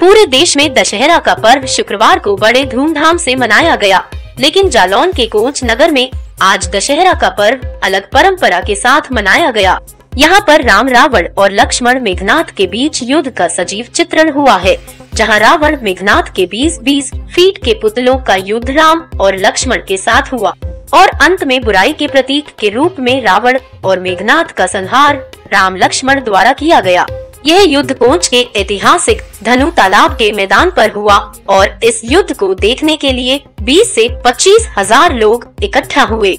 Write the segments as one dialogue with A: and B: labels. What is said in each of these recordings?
A: पूरे देश में दशहरा का पर्व शुक्रवार को बड़े धूमधाम से मनाया गया। लेकिन जालौन के कोच नगर में आज दशहरा का पर्व अलग परंपरा के साथ मनाया गया। यहाँ पर राम रावण और लक्ष्मण मेघनाथ के बीच युद्ध का सजीव चित्रण हुआ है, जहाँ रावण मेघनाथ के बीच 20 फीट के पुतलों का युद्ध राम और लक्ष्मण के साथ हुआ और अंत में बुराई के प्रतीक के रूप में रावण और मेघनाथ का संहार राम लक्ष्मण द्वारा किया गया। यह युद्ध कोच के ऐतिहासिक धनु तालाब के मैदान पर हुआ और इस युद्ध को देखने के लिए 20 से पच्चीस हज़ार लोग इकट्ठा हुए।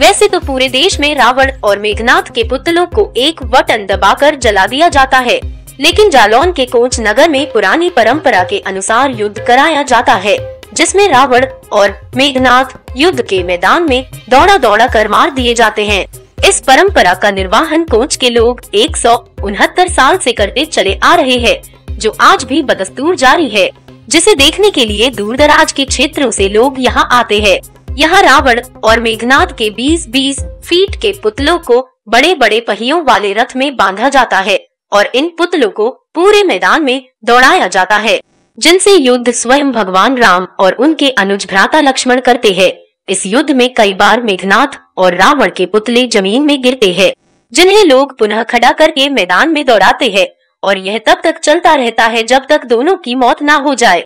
A: वैसे तो पूरे देश में रावण और मेघनाथ के पुतलों को एक बटन दबाकर जला दिया जाता है, लेकिन जालौन के कोच नगर में पुरानी परंपरा के अनुसार युद्ध कराया जाता है, जिसमें रावण और मेघनाथ युद्ध के मैदान में दौड़ा दौड़ा कर मार दिए जाते हैं। इस परंपरा का निर्वाहन कोच के लोग एक सौ उनहत्तर साल से करते चले आ रहे हैं, जो आज भी बदस्तूर जारी है, जिसे देखने के लिए दूर दराज के क्षेत्रों से लोग यहाँ आते हैं। यहाँ रावण और मेघनाथ के 20-20 फीट के पुतलों को बड़े बड़े पहियों वाले रथ में बांधा जाता है और इन पुतलों को पूरे मैदान में दौड़ाया जाता है, जिनसे युद्ध स्वयं भगवान राम और उनके अनुज भ्राता लक्ष्मण करते हैं। इस युद्ध में कई बार मेघनाथ और रावण के पुतले ज़मीन में गिरते हैं जिन्हें लोग पुनः खड़ा करके मैदान में दौड़ाते हैं और यह तब तक चलता रहता है जब तक दोनों की मौत ना हो जाए।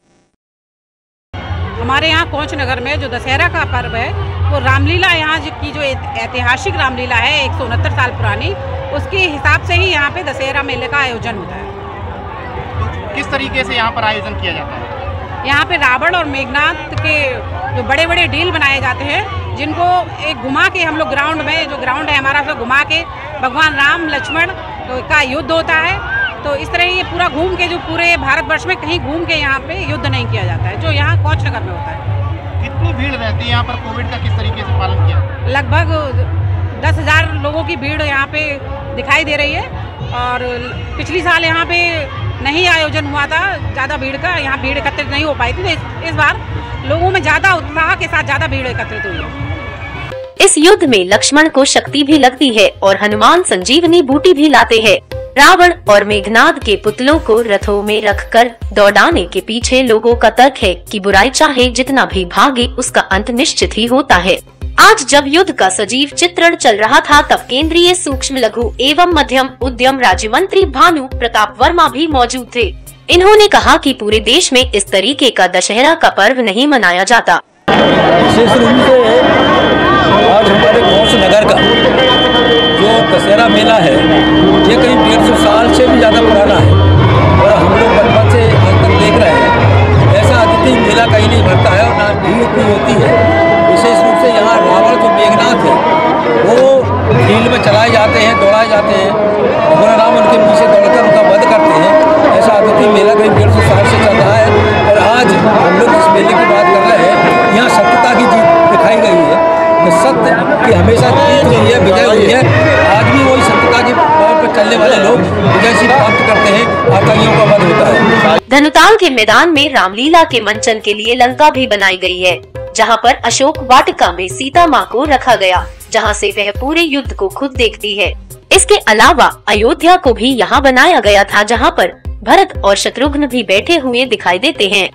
B: हमारे यहाँ कोच नगर में जो दशहरा का पर्व है वो रामलीला यहाँ की जो ऐतिहासिक रामलीला है एक साल पुरानी उसके हिसाब से ही यहाँ पे दशहरा मेले का आयोजन होता है।
C: तो किस तरीके से यहाँ पर आयोजन किया जाता है?
B: यहाँ पे रावण और मेघनाथ के जो बड़े बड़े डील बनाए जाते हैं जिनको एक घुमा के हम लोग ग्राउंड में जो ग्राउंड है हमारा सब घुमा के भगवान राम लक्ष्मण का युद्ध होता है। तो इस तरह ये पूरा घूम के जो पूरे भारतवर्ष में कहीं घूम के यहाँ पे युद्ध नहीं किया जाता है जो यहाँ कौच नगर में होता है।
C: कितनी भीड़ रहती है यहाँ पर? कोविड का किस तरीके से पालन किया?
B: लगभग दस हज़ार लोगों की भीड़ यहाँ पे दिखाई दे रही है और पिछली साल यहाँ पे नहीं आयोजन हुआ था ज़्यादा भीड़ का यहाँ भीड़ एकत्रित नहीं हो पाई थी। इस, इस बार लोगों में ज़्यादा उत्साह के साथ ज़्यादा भीड़ एकत्रित हुई
A: इस युद्ध में लक्ष्मण को शक्ति भी लगती है और हनुमान संजीवनी बूटी भी लाते हैं। रावण और मेघनाद के पुतलों को रथों में रखकर दौड़ाने के पीछे लोगों का तर्क है कि बुराई चाहे जितना भी भागे उसका अंत निश्चित ही होता है। आज जब युद्ध का सजीव चित्रण चल रहा था, तब केंद्रीय सूक्ष्म लघु एवं मध्यम उद्यम राज्य मंत्री भानु प्रताप वर्मा भी मौजूद थे। इन्होंने कहा कि पूरे देश में इस तरीके का दशहरा का पर्व नहीं मनाया जाता।
D: विशेष रूप से आज हमारे नगर का जो दशहरा मेला है, ये कहीं डेढ़ सौ साल से भी ज़्यादा पुराना है। हैं, दौड़ाए जाते हैं। भगवान राम उनके पीछे दौड़कर उनका वध करते हैं। ऐसा अतिथि मेला कहीं डेढ़ सौ साल से चल रहा है और आज हम लोग इस मेले की बात कर रहे हैं। यहाँ सत्यता की जीत दिखाई गई है। तो सत्य की हमेशा जीत हुई है, विजय हुई है। आज भी वही सत्यता की पर चलने वाले लोग विजय सिंह प्राप्त करते हैं आतंकियों का वध होता है।
A: धनुताल के मैदान में रामलीला के मंचन के लिए लंका भी बनाई गई है, जहाँ पर अशोक वाटिका में सीता माँ को रखा गया। जहाँ से वह पूरे युद्ध को खुद देखती है। इसके अलावा अयोध्या को भी यहाँ बनाया गया था, जहाँ पर भरत और शत्रुघ्न भी बैठे हुए दिखाई देते हैं।